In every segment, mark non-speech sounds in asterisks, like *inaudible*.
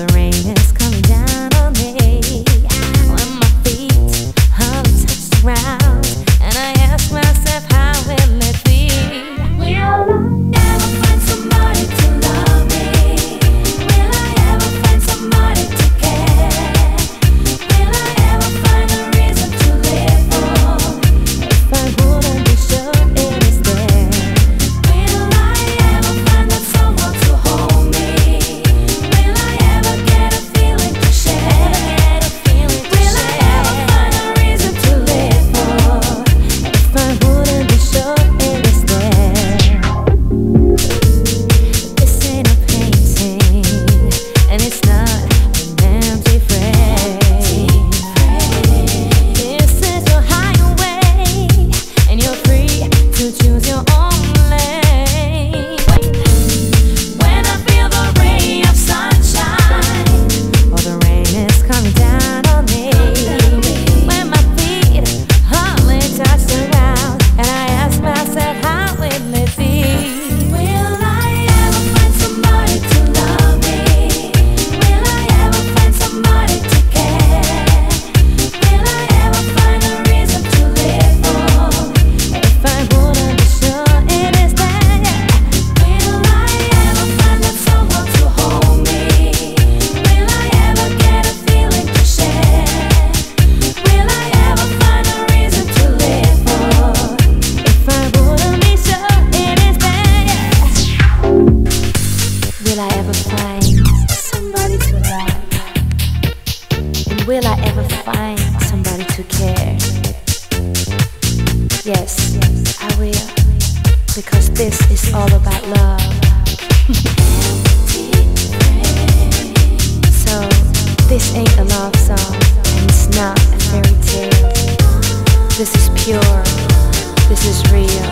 the rain I will, because this is all about love. *laughs* so, this ain't a love song, and it's not a fairy tale. This is pure, this is real,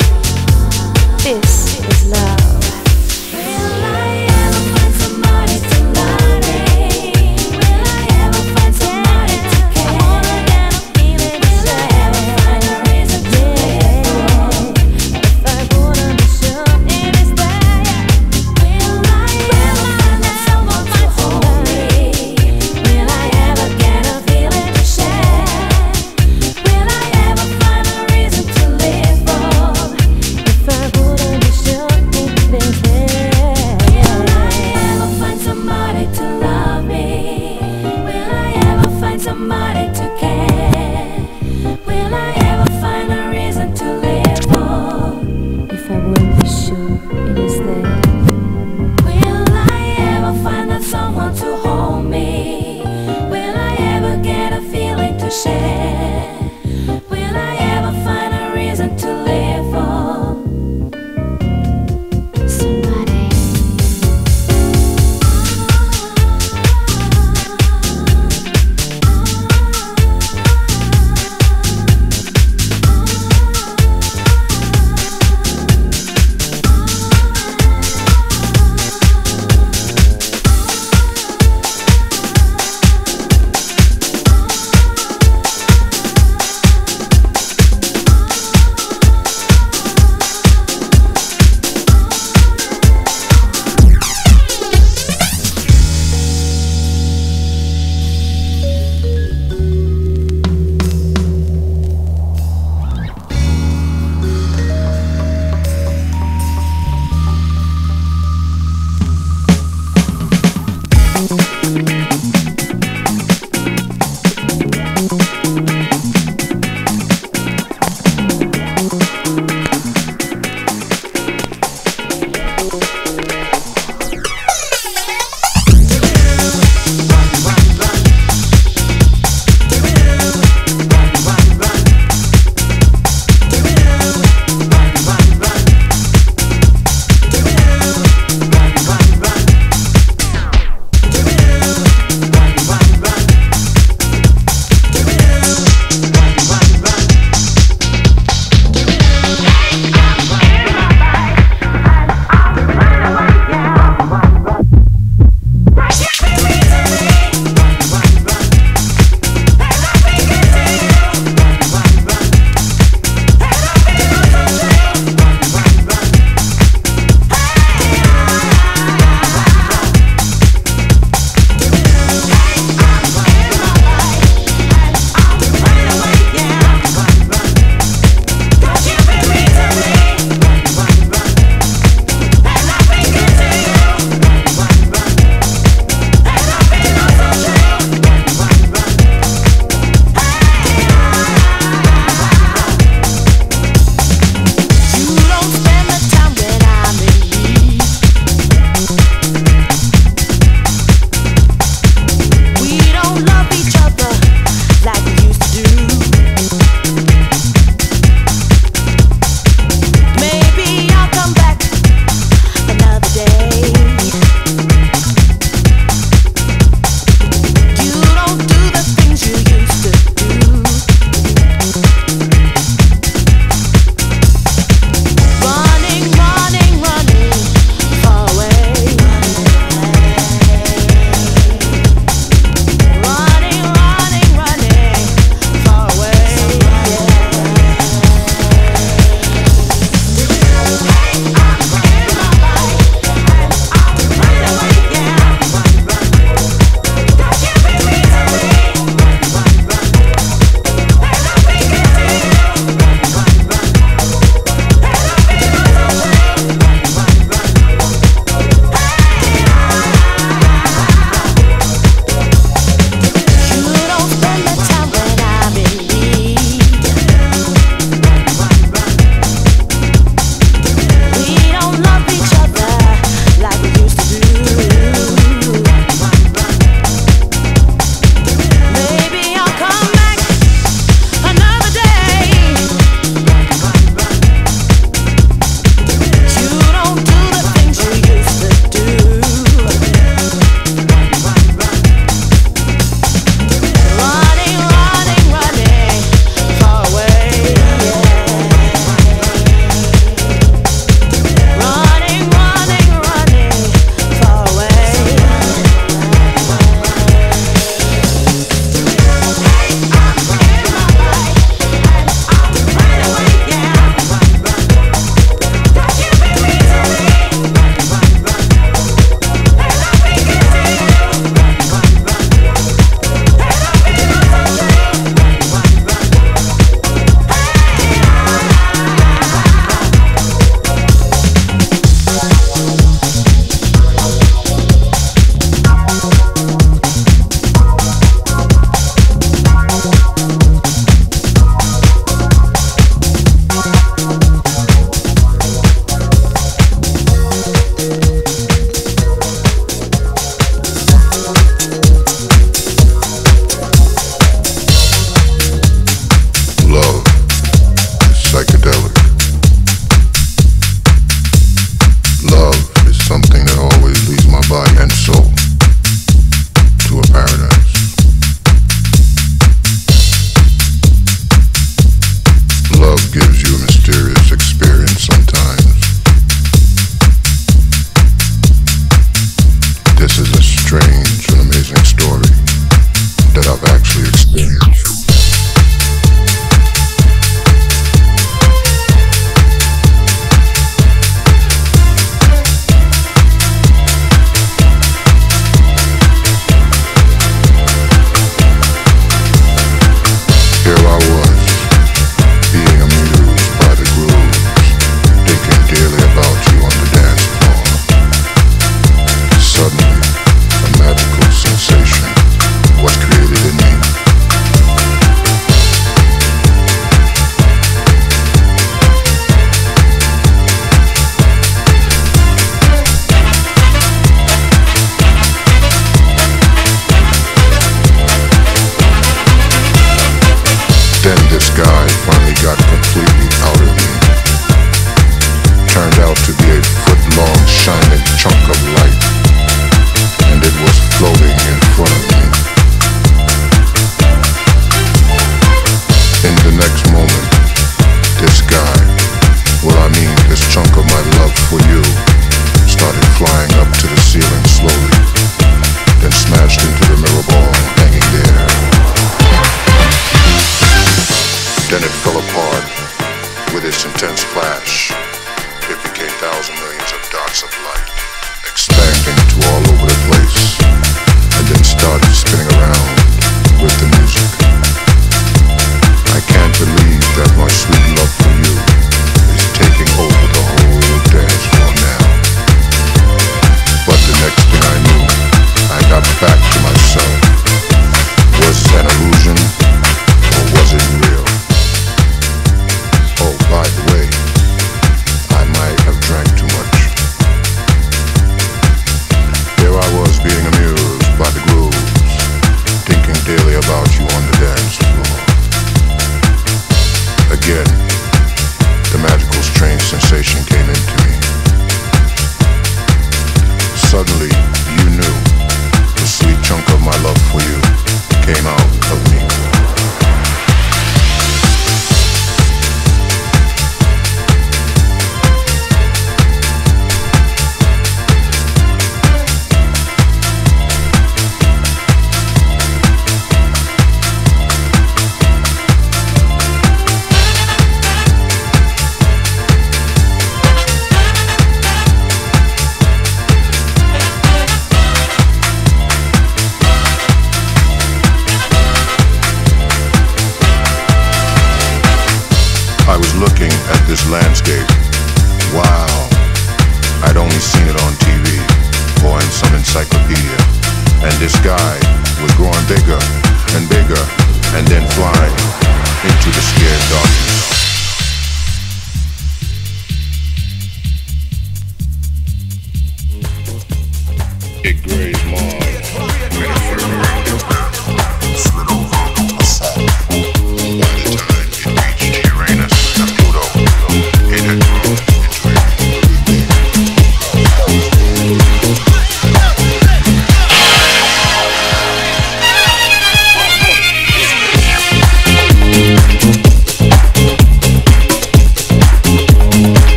this is love.